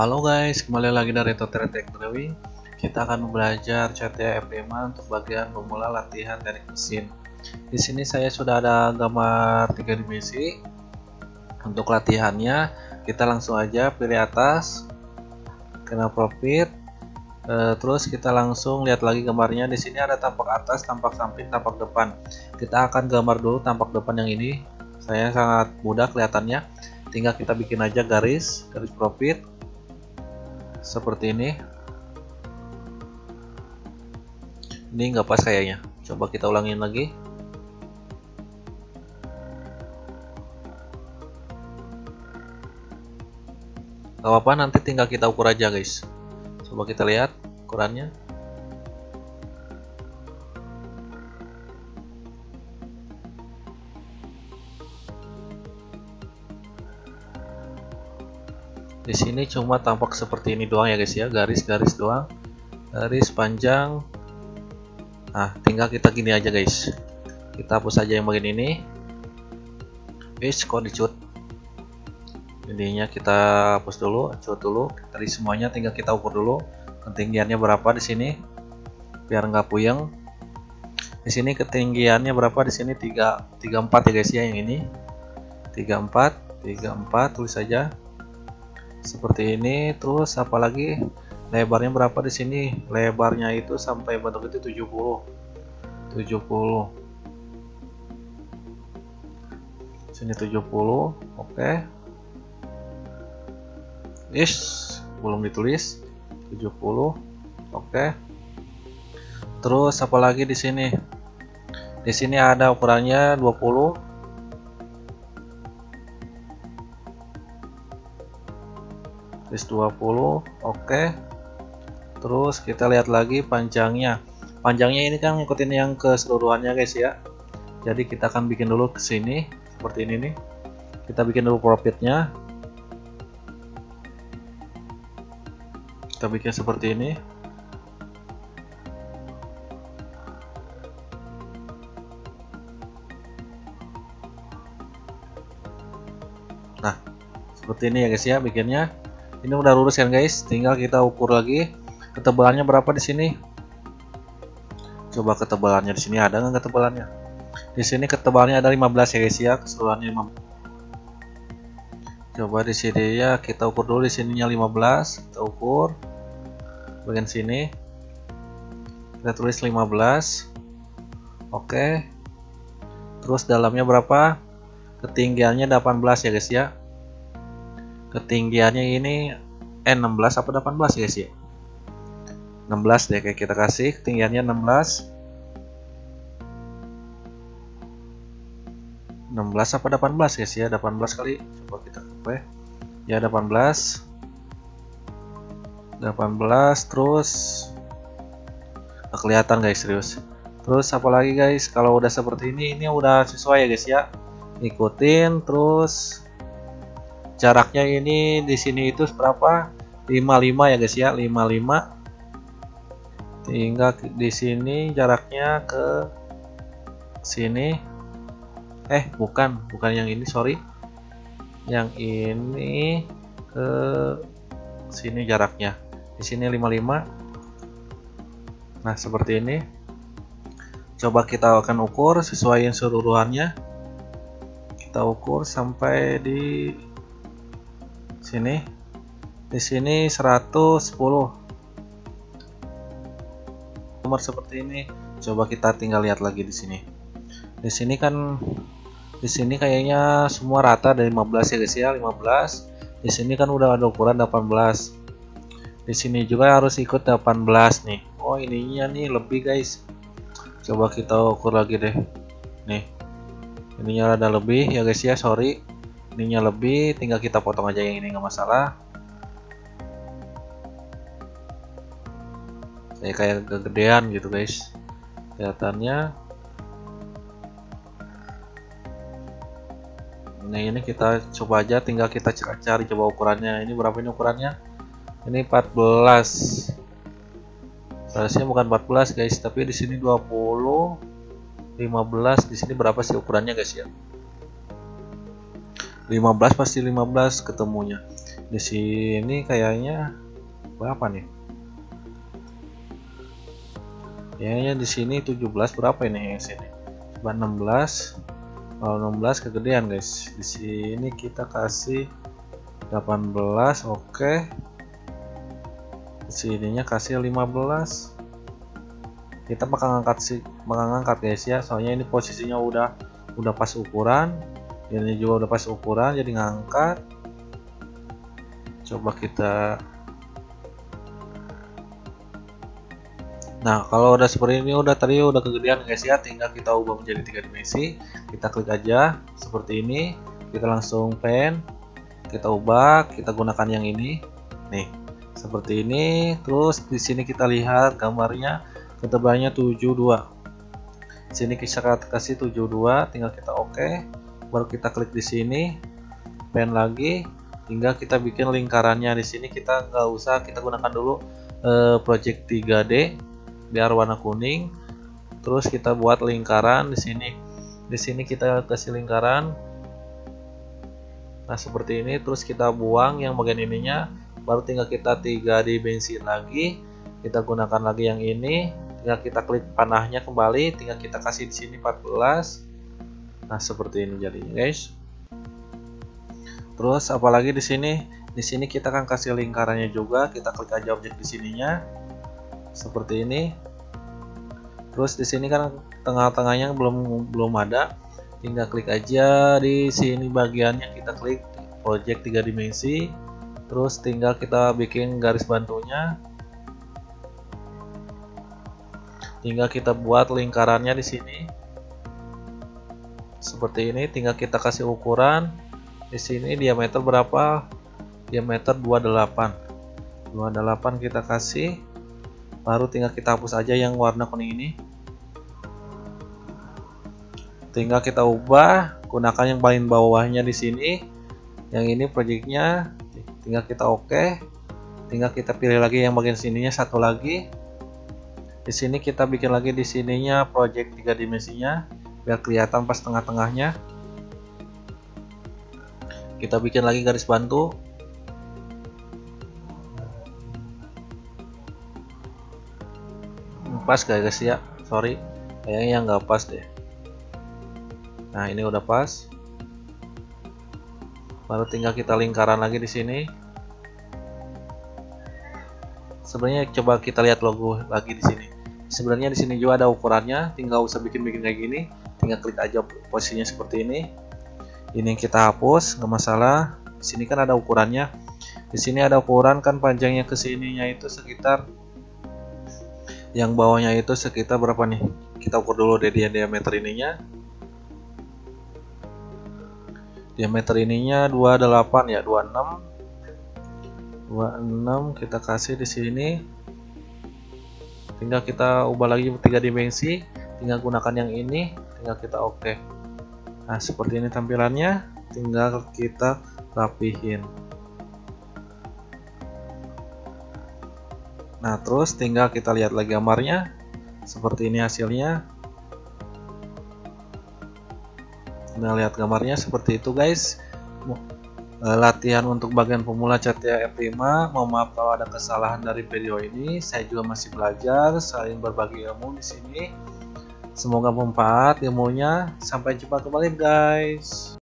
Halo guys, kembali lagi dari Tutorial Teknologi. Kita akan belajar CTA F5 untuk bagian pemula latihan teknik mesin. Di sini saya sudah ada gambar tiga dimensi. Untuk latihannya, kita langsung aja pilih atas, kena profit, e, terus kita langsung lihat lagi gambarnya. Di sini ada tampak atas, tampak samping, tampak depan. Kita akan gambar dulu tampak depan yang ini. Saya sangat mudah kelihatannya tinggal kita bikin aja garis garis profit seperti ini. Ini nggak pas kayaknya. Coba kita ulangin lagi. Nggak apa-apa nanti tinggal kita ukur aja guys. Coba kita lihat ukurannya di sini cuma tampak seperti ini doang ya guys ya. Garis-garis doang. Garis panjang. Nah tinggal kita gini aja guys. Kita hapus aja yang bagian ini. Guys kok dicut? Ininya kita hapus dulu cut dulu. Dari semuanya tinggal kita ukur dulu ketinggiannya berapa di sini biar nggak puyeng. Di sini ketinggiannya berapa? Di sini 3 34 ya guys ya yang ini. 34 34 tulis saja seperti ini terus apalagi lebarnya berapa di sini? Lebarnya itu sampai bentuk itu 70 70 sini 70 oke. Okay. is belum ditulis. 70 oke. Okay. terus apalagi di sini? Di sini ada ukurannya 20 plus 20 oke. Terus kita lihat lagi panjangnya. Panjangnya ini kan ngikutin yang keseluruhannya guys ya. Jadi kita akan bikin dulu ke sini seperti ini nih. Kita bikin dulu profitnya. Kita bikin seperti ini. Nah seperti ini ya guys ya bikinnya ini udah lurus kan guys? Tinggal kita ukur lagi. Ketebalannya berapa di sini? Coba ketebalannya di sini. Ada nggak ketebalannya? Di sini ketebalannya ada 15 ya guys ya. Keseluruhannya 15 coba di sini ya. Kita ukur dulu di sininya 15 kita ukur. Bagian sini. Kita tulis 15 oke. Terus dalamnya berapa? Ketinggiannya 18 ya guys ya ketinggiannya ini N16 apa 18 guys ya 16 deh kayak kita kasih. Ketinggiannya 16 16 apa 18 guys ya 18 kali. Coba kita oke ya 18 18 terus. Gak kelihatan guys serius. Terus apalagi guys? Kalau udah seperti ini ini udah sesuai ya guys ya? Ikutin terus jaraknya ini di sini itu berapa? 55 ya guys ya. 55 tinggal di sini jaraknya ke sini. Eh bukan. Bukan yang ini sorry. Yang ini ke sini jaraknya. Di sini 55 nah seperti ini. Coba kita akan ukur sesuai yang seluruhannya. Kita ukur sampai di sini. Di sini 110 nomor seperti ini. Coba kita tinggal lihat lagi di sini. Di sini kan di sini kayaknya semua rata dari 15 ya guys ya 15 di sini kan udah ada ukuran 18 di sini juga harus ikut 18 nih. Oh ininya nih lebih guys. Coba kita ukur lagi deh. Nih. Ininya ada lebih ya guys ya sorry ininya lebih tinggal kita potong aja yang ini nggak masalah. Saya kayak kegedean gitu guys. Kelihatannya. Nah ini kita coba aja tinggal kita cari coba ukurannya. Ini berapa ini ukurannya? Ini 14 seharusnya bukan 14 guys tapi di sini 20 15 di sini berapa sih ukurannya guys ya 15 pasti 15 ketemunya. Di sini kayaknya berapa nih? Kayaknya di sini 17 berapa ini yang sini? Coba 16 kalau 16 kegedean guys. Di sini kita kasih 18 oke. Okay. sininya kasih 15 kita bakal ngangkat sih bakal ngangkat guys ya. Soalnya ini posisinya udah udah pas ukuran ini juga udah pas ukuran jadi ngangkat coba kita Nah, kalau udah seperti ini udah tadi udah kegedean guys ya, tinggal kita ubah menjadi tiga dimensi. Kita klik aja seperti ini. Kita langsung pen, kita ubah, kita gunakan yang ini. Nih, seperti ini. Terus di sini kita lihat gambarnya ketebalannya 72. Di sini kita kasih 72, tinggal kita oke. Okay. Baru kita klik di sini, pen lagi, tinggal kita bikin lingkarannya di sini. Kita nggak usah kita gunakan dulu uh, project 3D biar warna kuning. Terus kita buat lingkaran di sini. Di sini kita kasih lingkaran. Nah seperti ini. Terus kita buang yang bagian ininya. Baru tinggal kita tiga dimensi lagi. Kita gunakan lagi yang ini. Tinggal kita klik panahnya kembali. Tinggal kita kasih di sini 14 nah seperti ini jadinya guys Terus apalagi di sini, di sini kita akan kasih lingkarannya juga. Kita klik aja objek di sininya. Seperti ini. Terus di sini kan tengah-tengahnya belum belum ada. Tinggal klik aja di sini bagiannya kita klik project tiga dimensi. Terus tinggal kita bikin garis bantunya. Tinggal kita buat lingkarannya di sini. Seperti ini, tinggal kita kasih ukuran. Di sini diameter berapa? Diameter 28 28 kita kasih. Baru tinggal kita hapus aja yang warna kuning ini. Tinggal kita ubah gunakan yang paling bawahnya di sini. Yang ini projectnya. Tinggal kita oke. Okay. tinggal kita pilih lagi yang bagian sininya satu lagi. Di sini kita bikin lagi di sininya project tiga dimensinya biar kelihatan pas tengah-tengahnya. Kita bikin lagi garis bantu. Pas guys ya. Sorry. Kayaknya nggak pas deh. Nah ini udah pas. Baru tinggal kita lingkaran lagi di sini. Sebenarnya coba kita lihat logo lagi di sini. Sebenarnya di sini juga ada ukurannya. Tinggal usah bikin-bikin kayak gini tinggal klik aja posisinya seperti ini. Ini kita hapus nggak masalah. Di sini kan ada ukurannya. Di sini ada ukuran kan panjangnya ke sininya itu sekitar yang bawahnya itu sekitar berapa nih? Kita ukur dulu deh dia diameter ininya. Diameter ininya 28 ya 26 26 kita kasih di sini. Tinggal kita ubah lagi tiga dimensi. Tinggal gunakan yang ini tinggal kita oke okay. Nah, seperti ini tampilannya, tinggal kita rapihin. Nah, terus tinggal kita lihat lagi gambarnya. Seperti ini hasilnya. Nah, lihat gambarnya seperti itu, guys. Eh, latihan untuk bagian pemula CTA F5. Mohon maaf kalau ada kesalahan dari video ini. Saya juga masih belajar, saling berbagi ilmu di sini. Semoga bermanfaat ilmunya. Sampai jumpa kembali guys.